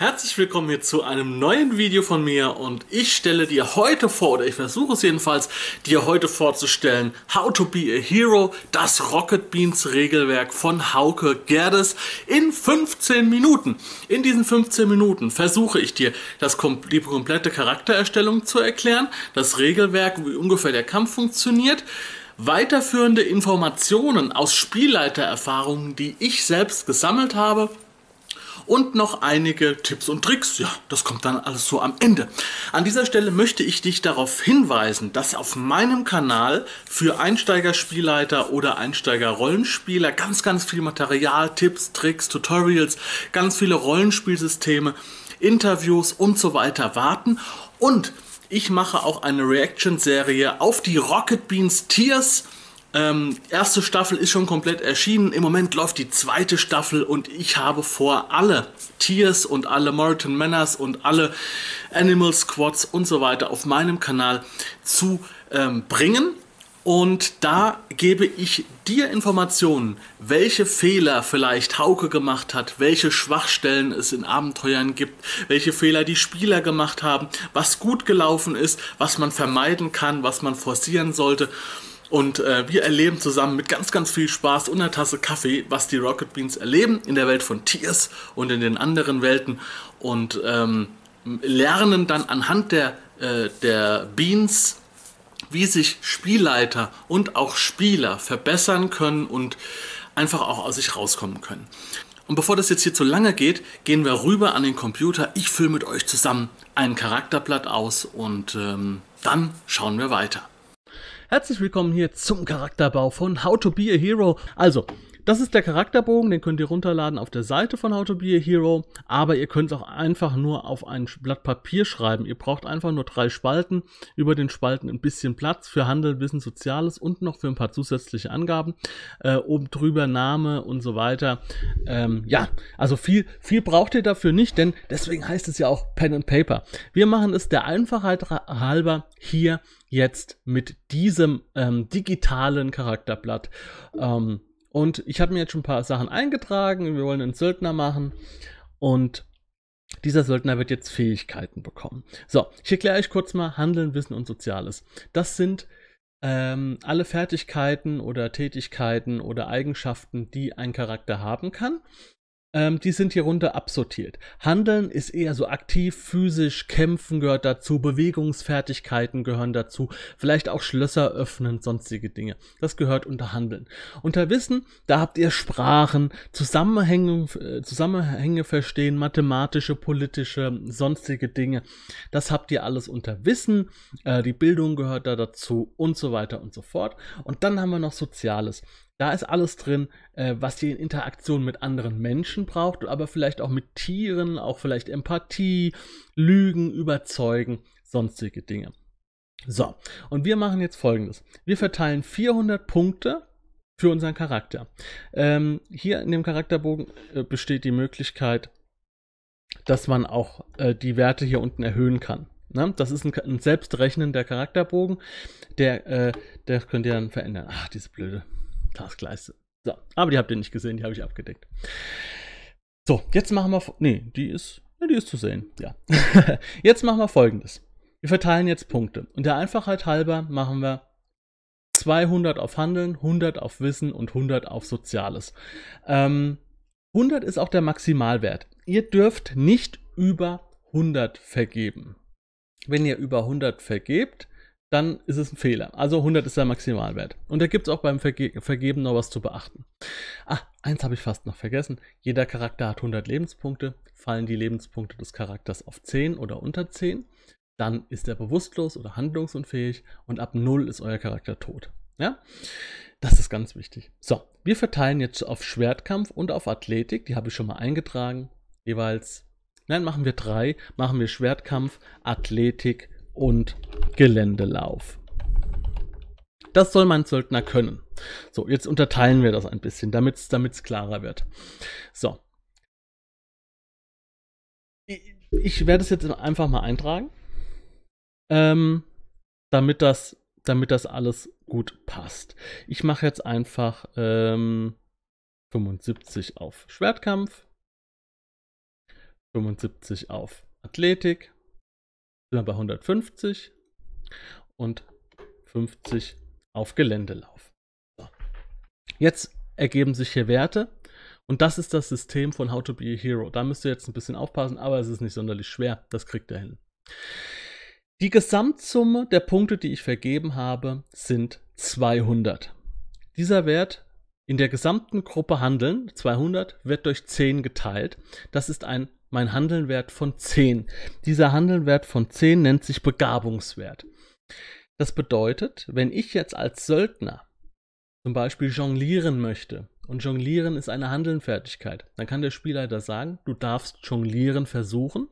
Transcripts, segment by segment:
Herzlich willkommen hier zu einem neuen Video von mir und ich stelle dir heute vor, oder ich versuche es jedenfalls, dir heute vorzustellen, How to be a Hero, das Rocket Beans Regelwerk von Hauke Gerdes in 15 Minuten. In diesen 15 Minuten versuche ich dir das, die komplette Charaktererstellung zu erklären, das Regelwerk, wie ungefähr der Kampf funktioniert, weiterführende Informationen aus Spielleitererfahrungen, die ich selbst gesammelt habe und noch einige Tipps und Tricks. Ja, das kommt dann alles so am Ende. An dieser Stelle möchte ich dich darauf hinweisen, dass auf meinem Kanal für Einsteiger-Spielleiter oder Einsteiger-Rollenspieler ganz, ganz viel Material, Tipps, Tricks, Tutorials, ganz viele Rollenspielsysteme, Interviews und so weiter warten. Und ich mache auch eine Reaction-Serie auf die Rocket Beans Tiers ähm, erste Staffel ist schon komplett erschienen. Im Moment läuft die zweite Staffel und ich habe vor, alle Tiers und alle Moritan Manors und alle Animal Squads und so weiter auf meinem Kanal zu ähm, bringen. Und da gebe ich dir Informationen, welche Fehler vielleicht Hauke gemacht hat, welche Schwachstellen es in Abenteuern gibt, welche Fehler die Spieler gemacht haben, was gut gelaufen ist, was man vermeiden kann, was man forcieren sollte. Und äh, wir erleben zusammen mit ganz, ganz viel Spaß und einer Tasse Kaffee, was die Rocket Beans erleben in der Welt von Tiers und in den anderen Welten und ähm, lernen dann anhand der, äh, der Beans, wie sich Spielleiter und auch Spieler verbessern können und einfach auch aus sich rauskommen können. Und bevor das jetzt hier zu lange geht, gehen wir rüber an den Computer. Ich fülle mit euch zusammen ein Charakterblatt aus und ähm, dann schauen wir weiter. Herzlich willkommen hier zum Charakterbau von How to Be a Hero. Also, das ist der Charakterbogen, den könnt ihr runterladen auf der Seite von How to Be a Hero, aber ihr könnt es auch einfach nur auf ein Blatt Papier schreiben. Ihr braucht einfach nur drei Spalten, über den Spalten ein bisschen Platz für Handel, Wissen, Soziales und noch für ein paar zusätzliche Angaben. Äh, oben drüber Name und so weiter. Ähm, ja, also viel, viel braucht ihr dafür nicht, denn deswegen heißt es ja auch Pen and Paper. Wir machen es der Einfachheit halber hier jetzt mit diesem ähm, digitalen Charakterblatt. Ähm, und ich habe mir jetzt schon ein paar Sachen eingetragen. Wir wollen einen Söldner machen. Und dieser Söldner wird jetzt Fähigkeiten bekommen. So, ich erkläre euch kurz mal Handeln, Wissen und Soziales. Das sind ähm, alle Fertigkeiten oder Tätigkeiten oder Eigenschaften, die ein Charakter haben kann. Ähm, die sind hier runter absortiert. Handeln ist eher so aktiv, physisch, kämpfen gehört dazu, Bewegungsfertigkeiten gehören dazu, vielleicht auch Schlösser öffnen, sonstige Dinge. Das gehört unter Handeln. Unter Wissen, da habt ihr Sprachen, Zusammenhänge, äh, Zusammenhänge verstehen, mathematische, politische, sonstige Dinge. Das habt ihr alles unter Wissen. Äh, die Bildung gehört da dazu und so weiter und so fort. Und dann haben wir noch Soziales. Da ist alles drin, äh, was ihr in Interaktion mit anderen Menschen braucht, aber vielleicht auch mit Tieren, auch vielleicht Empathie, Lügen, Überzeugen, sonstige Dinge. So, und wir machen jetzt folgendes. Wir verteilen 400 Punkte für unseren Charakter. Ähm, hier in dem Charakterbogen äh, besteht die Möglichkeit, dass man auch äh, die Werte hier unten erhöhen kann. Ne? Das ist ein, ein selbstrechnender Charakterbogen, der, äh, der könnt ihr dann verändern. Ach, diese blöde Taskleiste. So, aber die habt ihr nicht gesehen, die habe ich abgedeckt. So, jetzt machen wir. Nee, die ist. Die ist zu sehen, ja. jetzt machen wir folgendes. Wir verteilen jetzt Punkte. Und der Einfachheit halber machen wir 200 auf Handeln, 100 auf Wissen und 100 auf Soziales. Ähm, 100 ist auch der Maximalwert. Ihr dürft nicht über 100 vergeben. Wenn ihr über 100 vergebt, dann ist es ein Fehler. Also 100 ist der Maximalwert. Und da gibt es auch beim Verge Vergeben noch was zu beachten. Ah, eins habe ich fast noch vergessen. Jeder Charakter hat 100 Lebenspunkte. Fallen die Lebenspunkte des Charakters auf 10 oder unter 10, dann ist er bewusstlos oder handlungsunfähig und ab 0 ist euer Charakter tot. Ja? Das ist ganz wichtig. So, wir verteilen jetzt auf Schwertkampf und auf Athletik. Die habe ich schon mal eingetragen. Jeweils, nein, machen wir drei. Machen wir Schwertkampf, Athletik und Geländelauf. Das soll mein Söldner können. So, jetzt unterteilen wir das ein bisschen, damit es klarer wird. So. Ich, werde es jetzt einfach mal eintragen, ähm, damit, das, damit das alles gut passt. Ich mache jetzt einfach ähm, 75 auf Schwertkampf, 75 auf Athletik, sind wir bei 150 und 50 auf Geländelauf. So. Jetzt ergeben sich hier Werte und das ist das System von How to be a Hero. Da müsst ihr jetzt ein bisschen aufpassen, aber es ist nicht sonderlich schwer. Das kriegt ihr hin. Die Gesamtsumme der Punkte, die ich vergeben habe, sind 200. Dieser Wert in der gesamten Gruppe Handeln, 200, wird durch 10 geteilt. Das ist ein, mein Handelnwert von 10. Dieser Handelnwert von 10 nennt sich Begabungswert. Das bedeutet, wenn ich jetzt als Söldner zum Beispiel jonglieren möchte, und Jonglieren ist eine Handelnfertigkeit. Dann kann der Spielleiter sagen, du darfst Jonglieren versuchen.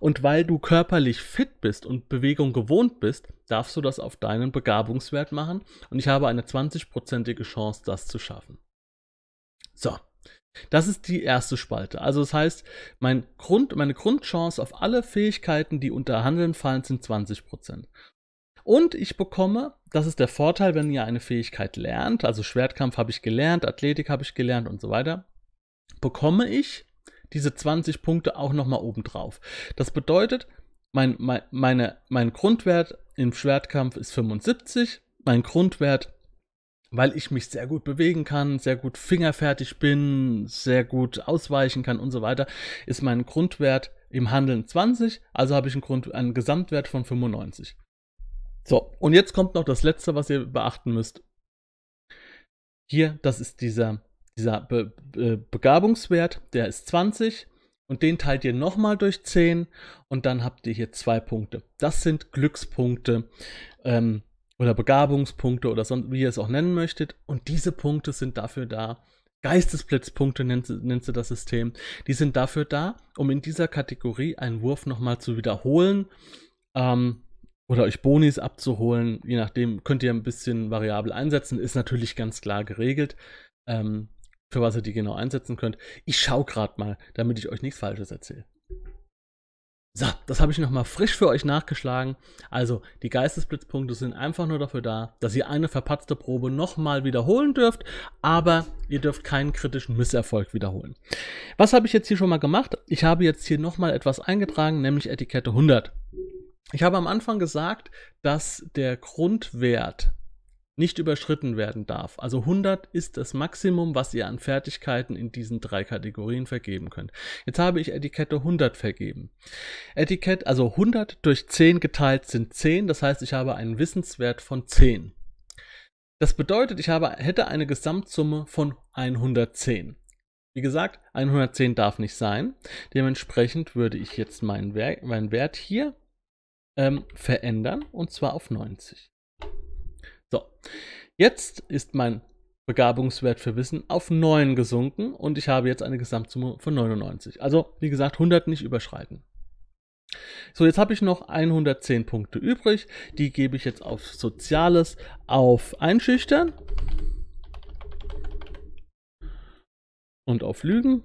Und weil du körperlich fit bist und Bewegung gewohnt bist, darfst du das auf deinen Begabungswert machen. Und ich habe eine 20-prozentige Chance, das zu schaffen. So. Das ist die erste Spalte. Also das heißt, mein Grund, meine Grundchance auf alle Fähigkeiten, die unter Handeln fallen, sind 20%. Und ich bekomme, das ist der Vorteil, wenn ihr eine Fähigkeit lernt, also Schwertkampf habe ich gelernt, Athletik habe ich gelernt und so weiter, bekomme ich diese 20 Punkte auch nochmal obendrauf. Das bedeutet, mein, mein, meine, mein Grundwert im Schwertkampf ist 75, mein Grundwert weil ich mich sehr gut bewegen kann, sehr gut fingerfertig bin, sehr gut ausweichen kann und so weiter, ist mein Grundwert im Handeln 20, also habe ich einen, Grund, einen Gesamtwert von 95. So, und jetzt kommt noch das letzte, was ihr beachten müsst. Hier, das ist dieser, dieser Be Be Begabungswert, der ist 20 und den teilt ihr nochmal durch 10 und dann habt ihr hier zwei Punkte. Das sind Glückspunkte ähm, oder Begabungspunkte oder sonst, wie ihr es auch nennen möchtet. Und diese Punkte sind dafür da, Geistesblitzpunkte nennt, nennt sie das System, die sind dafür da, um in dieser Kategorie einen Wurf nochmal zu wiederholen. Ähm, oder euch Bonis abzuholen. Je nachdem könnt ihr ein bisschen variabel einsetzen. Ist natürlich ganz klar geregelt, ähm, für was ihr die genau einsetzen könnt. Ich schaue gerade mal, damit ich euch nichts Falsches erzähle. So, das habe ich nochmal frisch für euch nachgeschlagen. Also, die Geistesblitzpunkte sind einfach nur dafür da, dass ihr eine verpatzte Probe nochmal wiederholen dürft, aber ihr dürft keinen kritischen Misserfolg wiederholen. Was habe ich jetzt hier schon mal gemacht? Ich habe jetzt hier nochmal etwas eingetragen, nämlich Etikette 100. Ich habe am Anfang gesagt, dass der Grundwert nicht überschritten werden darf. Also 100 ist das Maximum, was ihr an Fertigkeiten in diesen drei Kategorien vergeben könnt. Jetzt habe ich Etikette 100 vergeben. Etikett, also 100 durch 10 geteilt sind 10, das heißt, ich habe einen Wissenswert von 10. Das bedeutet, ich habe, hätte eine Gesamtsumme von 110. Wie gesagt, 110 darf nicht sein. Dementsprechend würde ich jetzt meinen, Wert, meinen Wert hier ähm, verändern und zwar auf 90. So, jetzt ist mein Begabungswert für Wissen auf 9 gesunken und ich habe jetzt eine Gesamtsumme von 99. Also, wie gesagt, 100 nicht überschreiten. So, jetzt habe ich noch 110 Punkte übrig. Die gebe ich jetzt auf Soziales, auf Einschüchtern und auf Lügen.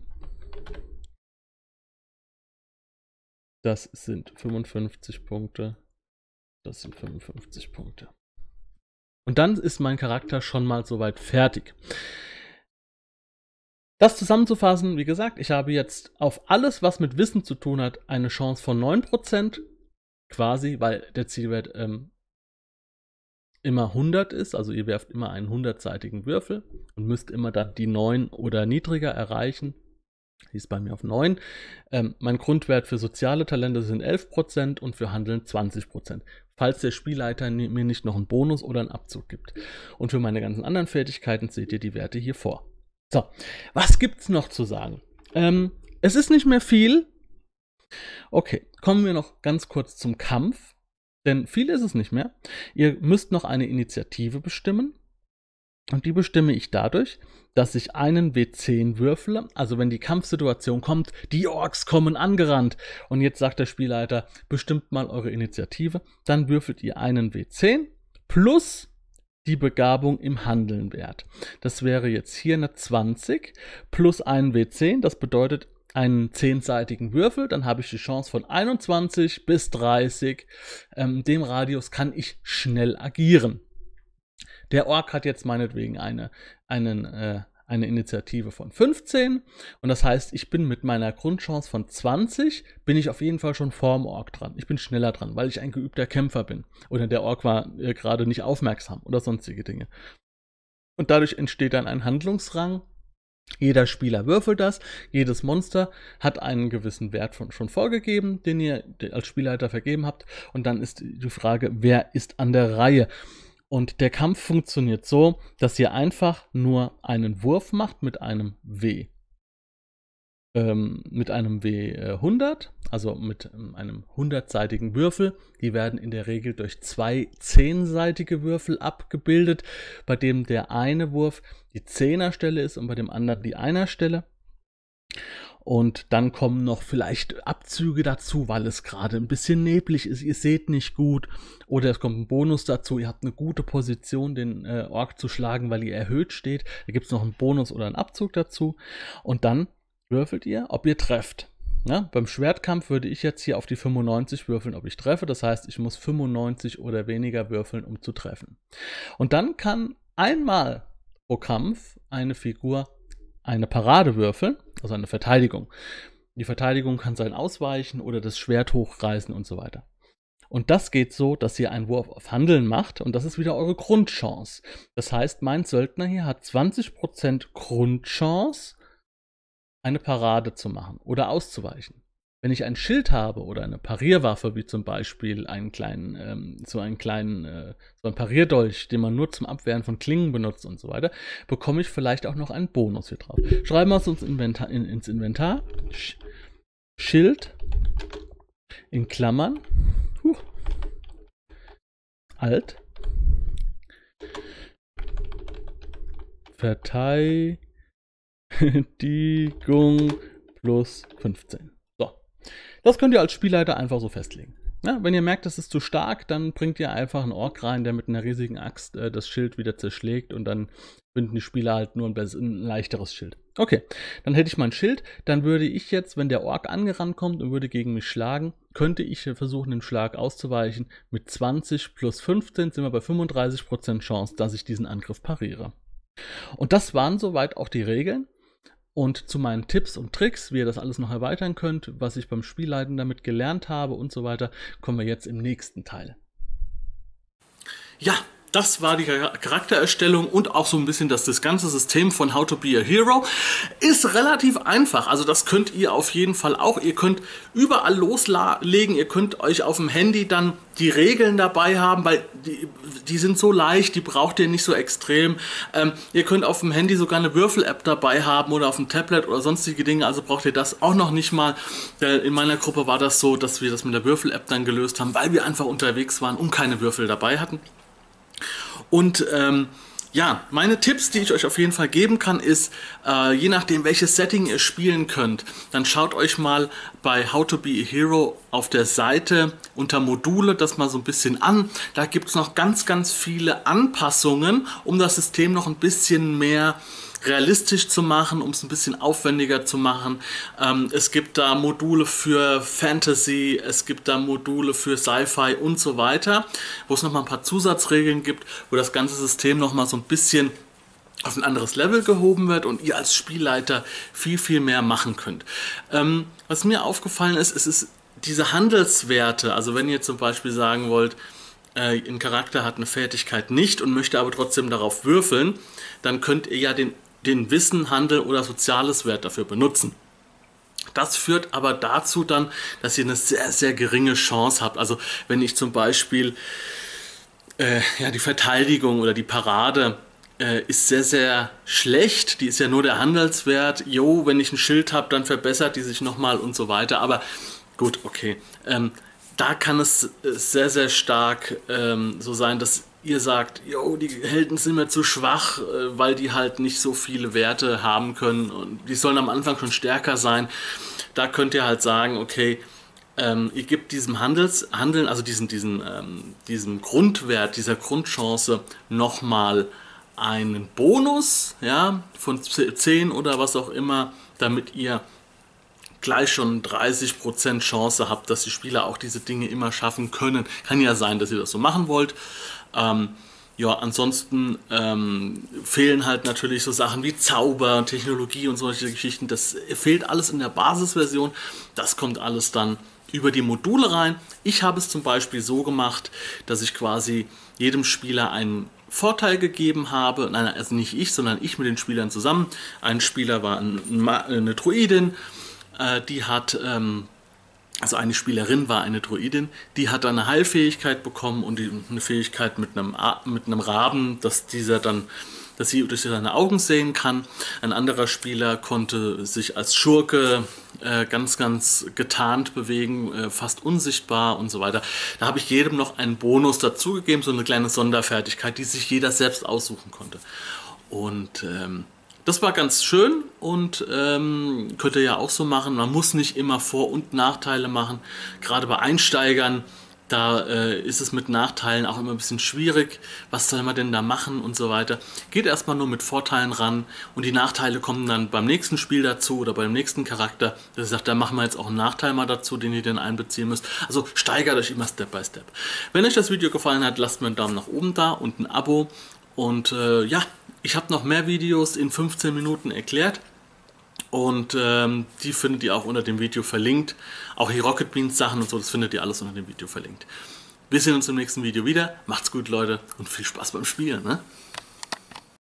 Das sind 55 Punkte. Das sind 55 Punkte. Und dann ist mein Charakter schon mal soweit fertig. Das zusammenzufassen, wie gesagt, ich habe jetzt auf alles, was mit Wissen zu tun hat, eine Chance von 9%, quasi, weil der Zielwert ähm, immer 100 ist, also ihr werft immer einen 100-seitigen Würfel und müsst immer dann die 9 oder niedriger erreichen. Die ist bei mir auf 9. Ähm, mein Grundwert für soziale Talente sind 11% und für Handeln 20%. Falls der Spielleiter mir nicht noch einen Bonus oder einen Abzug gibt. Und für meine ganzen anderen Fertigkeiten seht ihr die Werte hier vor. So, was gibt's noch zu sagen? Ähm, es ist nicht mehr viel. Okay, kommen wir noch ganz kurz zum Kampf. Denn viel ist es nicht mehr. Ihr müsst noch eine Initiative bestimmen. Und die bestimme ich dadurch, dass ich einen W10 würfle. Also wenn die Kampfsituation kommt, die Orks kommen angerannt und jetzt sagt der Spielleiter, bestimmt mal eure Initiative, dann würfelt ihr einen W10 plus die Begabung im Handeln wert. Das wäre jetzt hier eine 20 plus einen W10, das bedeutet einen 10-seitigen Würfel, dann habe ich die Chance von 21 bis 30. Ähm, dem Radius kann ich schnell agieren. Der Ork hat jetzt meinetwegen eine, einen, äh, eine Initiative von 15 und das heißt, ich bin mit meiner Grundchance von 20, bin ich auf jeden Fall schon vorm Ork dran. Ich bin schneller dran, weil ich ein geübter Kämpfer bin oder der Ork war äh, gerade nicht aufmerksam oder sonstige Dinge. Und dadurch entsteht dann ein Handlungsrang. Jeder Spieler würfelt das, jedes Monster hat einen gewissen Wert von, schon vorgegeben, den ihr als Spielleiter vergeben habt. Und dann ist die Frage, wer ist an der Reihe? Und der Kampf funktioniert so, dass ihr einfach nur einen Wurf macht mit einem W. Ähm, mit einem W100, also mit ähm, einem 100-seitigen Würfel. Die werden in der Regel durch zwei 10-seitige Würfel abgebildet, bei dem der eine Wurf die 10er Stelle ist und bei dem anderen die 1er Stelle. Und dann kommen noch vielleicht Abzüge dazu, weil es gerade ein bisschen neblig ist. Ihr seht nicht gut. Oder es kommt ein Bonus dazu. Ihr habt eine gute Position, den äh, Ork zu schlagen, weil ihr erhöht steht. Da gibt es noch einen Bonus oder einen Abzug dazu. Und dann würfelt ihr, ob ihr trefft. Ja, beim Schwertkampf würde ich jetzt hier auf die 95 würfeln, ob ich treffe. Das heißt, ich muss 95 oder weniger würfeln, um zu treffen. Und dann kann einmal pro Kampf eine Figur eine Parade würfeln, also eine Verteidigung. Die Verteidigung kann sein Ausweichen oder das Schwert hochreißen und so weiter. Und das geht so, dass ihr einen Wurf auf Handeln macht und das ist wieder eure Grundchance. Das heißt, mein Söldner hier hat 20% Grundchance, eine Parade zu machen oder auszuweichen. Wenn ich ein Schild habe oder eine Parierwaffe, wie zum Beispiel einen kleinen, ähm, so einen kleinen, äh, so ein Parierdolch, den man nur zum Abwehren von Klingen benutzt und so weiter, bekomme ich vielleicht auch noch einen Bonus hier drauf. Schreiben wir es uns Inventar, in, ins Inventar. Sch Schild in Klammern. Huh. Alt. Verteidigung plus 15. Das könnt ihr als Spielleiter einfach so festlegen. Ja, wenn ihr merkt, das ist zu stark, dann bringt ihr einfach einen Ork rein, der mit einer riesigen Axt äh, das Schild wieder zerschlägt und dann finden die Spieler halt nur ein, ein, leichteres Schild. Okay, dann hätte ich mein Schild, dann würde ich jetzt, wenn der Ork angerannt kommt und würde gegen mich schlagen, könnte ich versuchen, den Schlag auszuweichen. Mit 20 plus 15 sind wir bei 35% Chance, dass ich diesen Angriff pariere. Und das waren soweit auch die Regeln. Und zu meinen Tipps und Tricks, wie ihr das alles noch erweitern könnt, was ich beim Spielleiten damit gelernt habe und so weiter, kommen wir jetzt im nächsten Teil. Ja, das war die Charaktererstellung und auch so ein bisschen das, das ganze System von How to Be a Hero. Ist relativ einfach, also das könnt ihr auf jeden Fall auch. Ihr könnt überall loslegen, ihr könnt euch auf dem Handy dann die Regeln dabei haben, weil die, die sind so leicht, die braucht ihr nicht so extrem. Ähm, ihr könnt auf dem Handy sogar eine Würfel-App dabei haben oder auf dem Tablet oder sonstige Dinge, also braucht ihr das auch noch nicht mal. In meiner Gruppe war das so, dass wir das mit der Würfel-App dann gelöst haben, weil wir einfach unterwegs waren und keine Würfel dabei hatten. Und ähm, ja, meine Tipps, die ich euch auf jeden Fall geben kann, ist, äh, je nachdem, welches Setting ihr spielen könnt, dann schaut euch mal bei How to Be a Hero auf der Seite unter Module das mal so ein bisschen an. Da gibt es noch ganz, ganz viele Anpassungen, um das System noch ein bisschen mehr realistisch zu machen, um es ein bisschen aufwendiger zu machen. Ähm, es gibt da Module für Fantasy, es gibt da Module für Sci-Fi und so weiter, wo es nochmal ein paar Zusatzregeln gibt, wo das ganze System nochmal so ein bisschen auf ein anderes Level gehoben wird und ihr als Spielleiter viel, viel mehr machen könnt. Ähm, was mir aufgefallen ist, es ist diese Handelswerte, also wenn ihr zum Beispiel sagen wollt, äh, ein Charakter hat eine Fertigkeit nicht und möchte aber trotzdem darauf würfeln, dann könnt ihr ja den den Wissen, Handel oder soziales Wert dafür benutzen. Das führt aber dazu dann, dass ihr eine sehr, sehr geringe Chance habt. Also wenn ich zum Beispiel äh, ja, die Verteidigung oder die Parade äh, ist sehr, sehr schlecht. Die ist ja nur der Handelswert. Jo, wenn ich ein Schild habe, dann verbessert die sich nochmal und so weiter. Aber gut, okay. Ähm, da kann es sehr, sehr stark ähm, so sein, dass ihr sagt, yo, die Helden sind mir zu schwach, äh, weil die halt nicht so viele Werte haben können und die sollen am Anfang schon stärker sein. Da könnt ihr halt sagen, okay, ähm, ihr gebt diesem Handels, Handeln, also diesen, diesen, ähm, diesem Grundwert, dieser Grundchance nochmal einen Bonus, ja, von 10 oder was auch immer, damit ihr gleich schon 30% Chance habt, dass die Spieler auch diese Dinge immer schaffen können. Kann ja sein, dass ihr das so machen wollt. Ähm, ja, ansonsten ähm, fehlen halt natürlich so Sachen wie Zauber, Technologie und solche Geschichten. Das fehlt alles in der Basisversion. Das kommt alles dann über die Module rein. Ich habe es zum Beispiel so gemacht, dass ich quasi jedem Spieler einen Vorteil gegeben habe. Nein, also nicht ich, sondern ich mit den Spielern zusammen. Ein Spieler war eine Druidin, äh, die hat ähm, also eine Spielerin war eine Druidin, die hat dann eine Heilfähigkeit bekommen und die, eine Fähigkeit mit einem, mit einem Raben, dass dieser dann, dass sie durch seine Augen sehen kann. Ein anderer Spieler konnte sich als Schurke äh, ganz, ganz getarnt bewegen, äh, fast unsichtbar und so weiter. Da habe ich jedem noch einen Bonus dazugegeben, so eine kleine Sonderfertigkeit, die sich jeder selbst aussuchen konnte. Und ähm, das war ganz schön und ähm, könnt ihr ja auch so machen. Man muss nicht immer Vor- und Nachteile machen. Gerade bei Einsteigern, da äh, ist es mit Nachteilen auch immer ein bisschen schwierig. Was soll man denn da machen und so weiter. Geht erstmal nur mit Vorteilen ran und die Nachteile kommen dann beim nächsten Spiel dazu oder beim nächsten Charakter. Das sagt, da machen wir jetzt auch einen Nachteil mal dazu, den ihr dann einbeziehen müsst. Also steigert euch immer Step by Step. Wenn euch das Video gefallen hat, lasst mir einen Daumen nach oben da und ein Abo. Und äh, ja, ich habe noch mehr Videos in 15 Minuten erklärt und ähm, die findet ihr auch unter dem Video verlinkt. Auch die Rocket Beans Sachen und so, das findet ihr alles unter dem Video verlinkt. Wir sehen uns im nächsten Video wieder. Macht's gut, Leute, und viel Spaß beim Spielen. Ne?